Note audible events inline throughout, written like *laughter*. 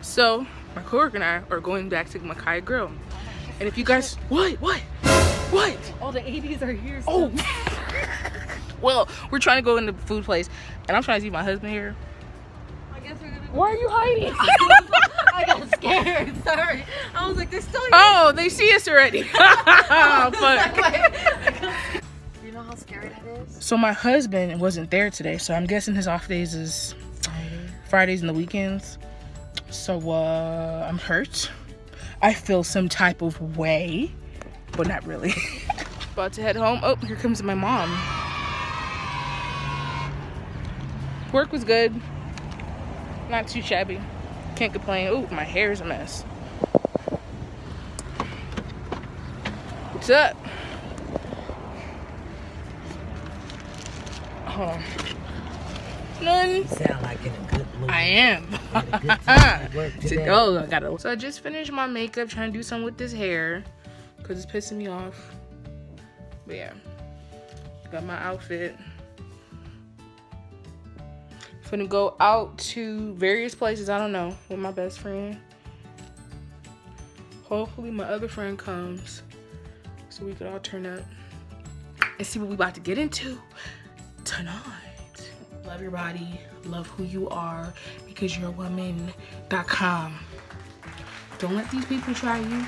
So my coworker and I are going back to Makai Grill. And if you guys, what, what, what? All the 80s are here. Oh, *laughs* well, we're trying to go in the food place, and I'm trying to see my husband here. I guess we're gonna. Why are you hiding? *laughs* I got scared. Sorry. I was like, they're still here. oh, they see us already. oh, *laughs* fuck. you know how scary that is? So my husband wasn't there today, so I'm guessing his off days is Fridays and the weekends. So uh, I'm hurt. I feel some type of way, but not really. *laughs* About to head home. Oh, here comes my mom. Work was good. Not too shabby. Can't complain. Oh, my hair's a mess. What's up? Oh. Sound like in a good mood. I am. Had a good *laughs* time at work today. oh, I gotta. So I just finished my makeup, trying to do something with this hair, cause it's pissing me off. But yeah, got my outfit. Gonna go out to various places. I don't know with my best friend. Hopefully, my other friend comes, so we could all turn up and see what we about to get into tonight. Love your body, love who you are, because you're a woman.com. Don't let these people try you.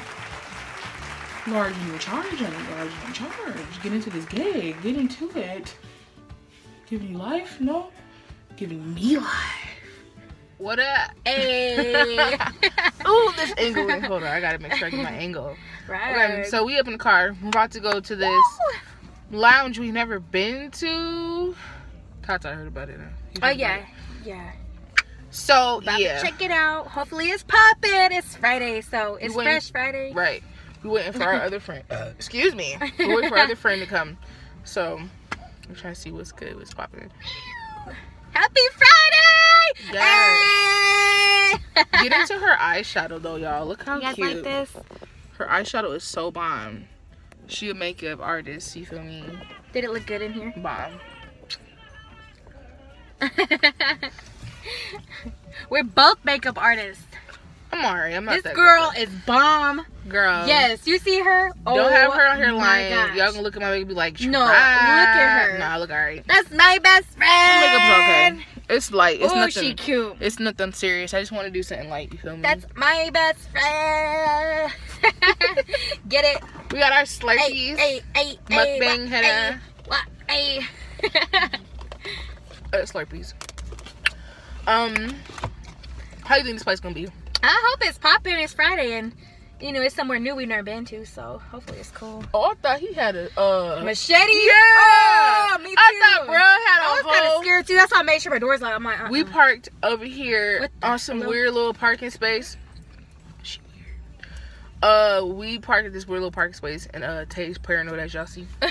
Lord, you in charge, honey. Lord, you in charge. Get into this gig. Get into it. Giving you life? No. Giving me life. What up? Hey. *laughs* Ooh, this angle. Wait, hold on. I gotta make sure I get my angle. Right. Okay, so we up in the car. We're about to go to this lounge we've never been to. Tata heard about it. Now. Oh yeah, it. yeah. So About yeah, check it out. Hopefully it's popping. It's Friday, so it's Fresh Friday. right. We waiting for our *laughs* other friend. Uh, excuse me. We're waiting for our other friend to come. So we're trying to see what's good, what's popping. Happy Friday! Yes. Hey! Get into her *laughs* eyeshadow though, y'all. Look how You guys cute. like this? Her eyeshadow is so bomb. She a makeup artist. You feel me? Did it look good in here? Bomb. *laughs* We're both makeup artists. I'm alright. I'm not This that girl good. is bomb. girl. yes, you see her? Don't oh, have her on here lying. Y'all gonna look at my makeup and be like, No, look at her. Nah, I look alright. That's my best friend. Makeup's okay. It's light. It's oh, nothing. she cute. It's nothing serious. I just want to do something light. You feel me? That's my best friend. *laughs* Get it? we got our Slurpees. hey, hey, hey, Mukbang header. hey, what, hey. *laughs* Uh, Slurpees. Um, how do you think this place gonna be? I hope it's popping. It's Friday, and you know it's somewhere new we've never been to, so hopefully it's cool. Oh, I thought he had a uh. Machete? Yeah. Oh, me too. I thought bro had I was kind of scared too. That's why I made sure my door's locked. I'm like, uh-uh. We parked over here on some weird little parking space. Uh, we parked at this weird little parking space, and uh, Tay's paranoid as y'all see. *laughs*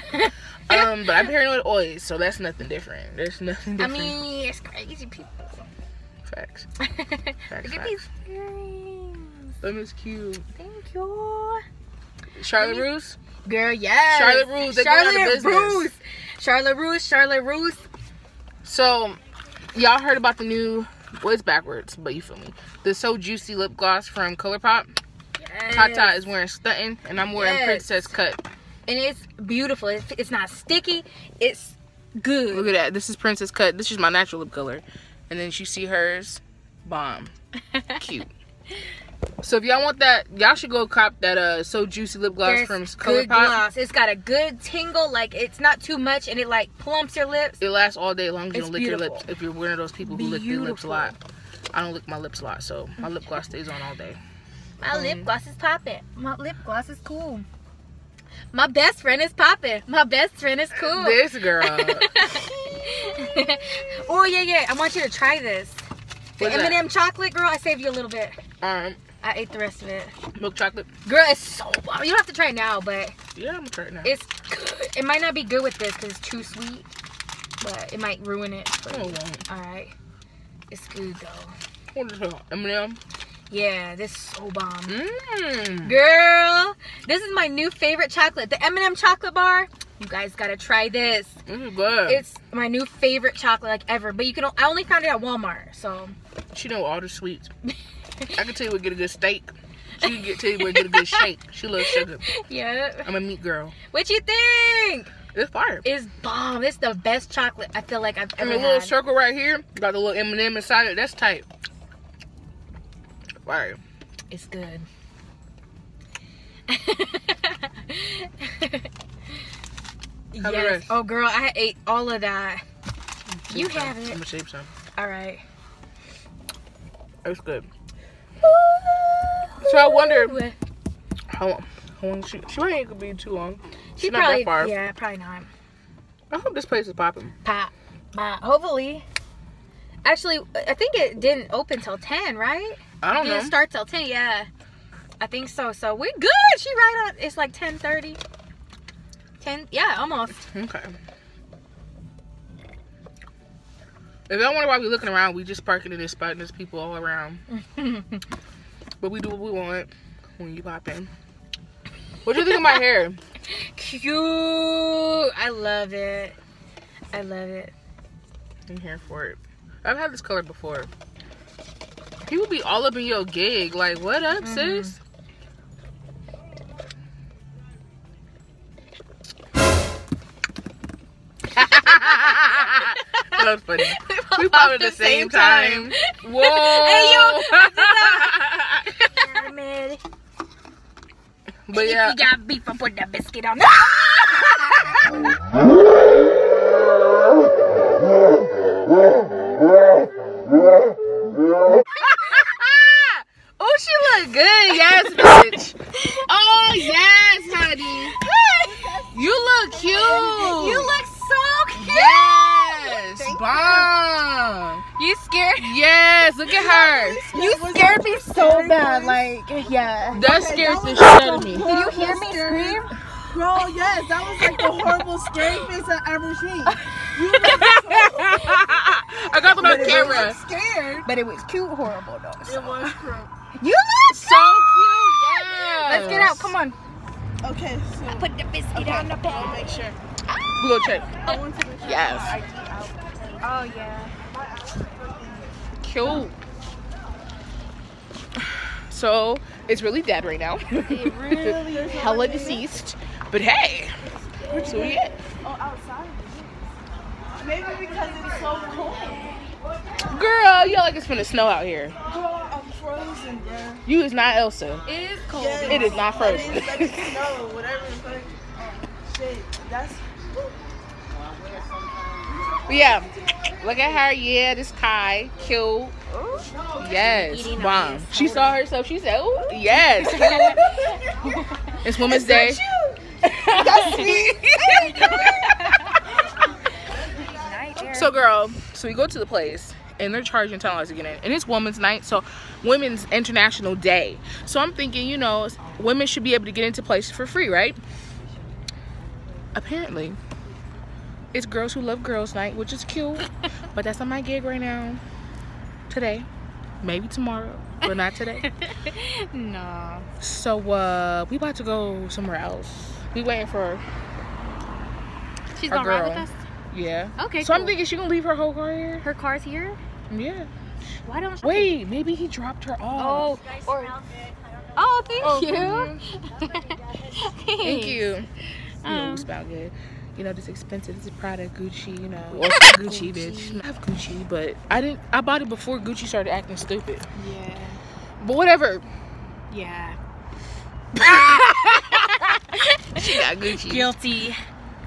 um, but I'm paranoid always, so that's nothing different. There's nothing different. I mean, it's crazy people. facts. *laughs* Look facts. at these earrings. Them is cute. Thank you. Charlotte Russe. Girl, yes. Charlotte Russe, they going out of Charlotte. Russe. Charlotte Russe. Charlotte Russe. So, y'all heard about the new? Well, it's backwards, but you feel me. The So Juicy lip gloss from ColourPop. Yes. Tata is wearing stunting, and I'm wearing Yes. Princess Cut. And it's beautiful. It's, it's not sticky. It's good. Look at that. This is Princess Cut. This is my natural lip color. And then you see hers. Bomb. *laughs* Cute. So if y'all want that, y'all should go cop that uh So Juicy lip gloss There's from good gloss. It's got a good tingle. Like it's not too much, and it like plumps your lips. It lasts all day long. You It's don't lick your beautiful. lips if you're one of those people who lick their lips a Beautiful. lot. I don't lick my lips a lot, so my lip gloss stays on all day. My lip Um, gloss is popping. My lip gloss is cool. My best friend is popping. My best friend is cool. *laughs* This girl. *laughs* oh yeah, yeah. I want you to try this. The What's? M&M chocolate, girl. I saved you a little bit. um, I ate the rest of it. milk chocolate. Girl, it's so bomb. You don't have to try it now, but Yeah, I'm gonna try it now. it's good. It might not be good with this because it's too sweet, but it might ruin it. for Oh, you. well. All right. It's good though. What is that? M&M. Yeah, this is so bomb. Mmm. Girl, this is my new favorite chocolate. The M&M chocolate bar. You guys gotta try this. This is good. It's my new favorite chocolate like ever. But you can I only found it at Walmart, so she know all the sweets. *laughs* I can tell you where to get a good steak. She can get tell you where to get a good shake. She loves sugar. Yeah. I'm a meat girl. What you think? It's fire. It's bomb. It's the best chocolate I feel like I've ever And the little had. circle right here got the little M&M inside it. That's tight. Fire. It's good. Yes. Oh, girl, I ate all of that. You some. have I'm it. gonna shape some. All right. It's good. So I wonder how, how long she she ain't gonna be too long. She She's not that far. yeah, probably not. I hope this place is popping. Pop, pop. Hopefully. Actually, I think it didn't open till 10, right? I don't know. didn't start till 10, yeah. I think so. So we're good. She right on. It's like 10:30. 10, yeah, almost. Okay. If y'all wonder why we looking around, we just parking in this spot and there's people all around. *laughs* But we do what we want when you pop in. What do you think of my hair? *laughs* Cute. I love it. I love it. I'm here for it. I've had this color before. People be all up in your gig. Like, what up, mm-hmm. sis? *laughs* that was funny. *laughs* We popped at the same time. Whoa. *laughs* Hey, yo. Pyramid. but yeah. If you got beef, I put that biscuit on. Yes. Bomb. You scared? Yes, look at her. *laughs* You scared me so bad. Like, yeah. That scared the shit out of me. Did you hear me scream? Bro, yes, that was like the *laughs* horrible scary face I've ever seen. You *laughs* I got them on were camera. scared. But it was cute, horrible though. It was true. You look So cute. Yes. Let's get out. Come on. Okay, so Put the biscuit okay, on the I'll make sure. We go check. I want to make sure Yes. My ID out. Oh yeah. Cute. So it's really dead right now. It really *laughs* is. Hella deceased. But hey, so we get. Oh, outside. Maybe because it's so cold. Girl, you like it's finna snow out here. Girl, I'm frozen, bro. You is not Elsa. It is cold. Yes. It is not frozen. is like snow, whatever. It's like, oh, shit. That's. But yeah, look at her. Yeah, this Kai. Cute. Yes. Bomb. She saw herself. She said, oh, yes. *laughs* it's Women's Day. That's sweet. *laughs* So, girl, so we go to the place and they're charging ten dollars to get in, and it's Women's Night, so Women's International Day. So I'm thinking, you know, women should be able to get into places for free, right? Apparently, it's Girls Who Love Girls Night, which is cute, *laughs* but that's not my gig right now. Today, maybe tomorrow, but not today. *laughs* no. So uh, we about to go somewhere else. We waiting for She's gonna ride with us. yeah. Okay. So I'm thinking she gonna leave her whole car here. her car's here. Yeah. Why don't? she- Wait, maybe he dropped her off. Oh. Or. Oh, thank Oh, you. *laughs* Thank you. You know, Um, you smell good. You know, this expensive. This is Prada, Gucci, you know. Or Gucci, bitch. I have Gucci, but I didn't. I bought it before Gucci started acting stupid. Yeah. But whatever. Yeah. *laughs* She got Gucci. Guilty.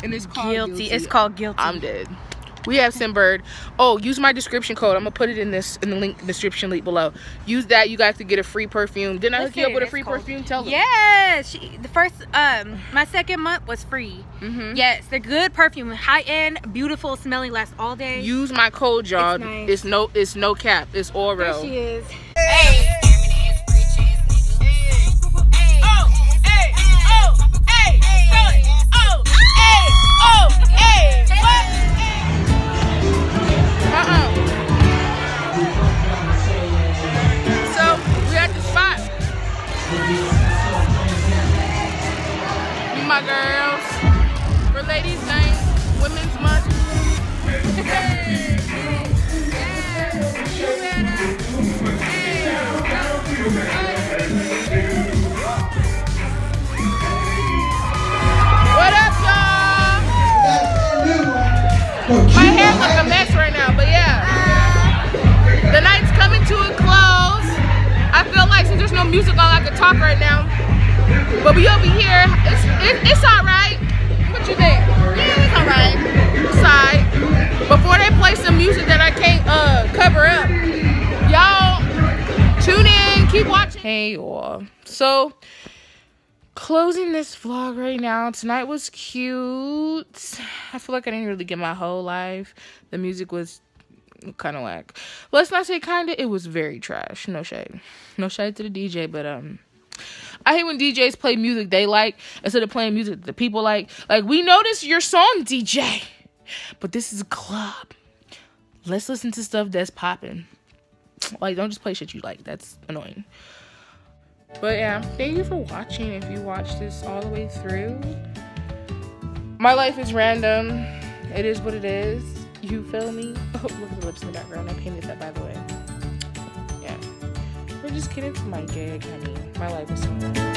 And it's called Guilty. It's called guilty. I'm dead. We have Scentbird. Oh, use my description code. I'm gonna put it in this in the link description link below. Use that. You guys to get a free perfume. Didn't I hook you up with a free cold. perfume? Tell them. Yes, she, the first um my second month was free. Mm-hmm. Yes, they're good perfume, high end, beautiful, smelling, lasts all day. Use my code, y'all. It's It's, no. It's no cap. It's all there she is. Uh-uh. my girls for Ladies Night, Women's Month. What up, y'all? My hair looks a mess right now, but yeah. The night's coming to a close. I feel like since there's no music on, I could talk right now. But we over here. It's it, it's all right. What you think? Yeah, it's all right. It's all right. Before they play some music that I can't uh cover up, y'all tune in. Keep watching. Hey y'all. So closing this vlog right now. Tonight was cute. I feel like I didn't really get my whole life. The music was kind of whack. Let's not say kind of. It was very trash. No shade. No shade to the DJ, but um. I hate when DJs play music they like instead of playing music the people like. Like, we notice your song, DJ, but this is a club. Let's listen to stuff that's popping. Like, don't just play shit you like. That's annoying. But yeah, thank you for watching. If you watched this all the way through, my life is random. It is what it is. You feel me? Oh, *laughs* look at the lips in the background. I painted that, by the way. Yeah. We're just getting to my gig, honey. My life so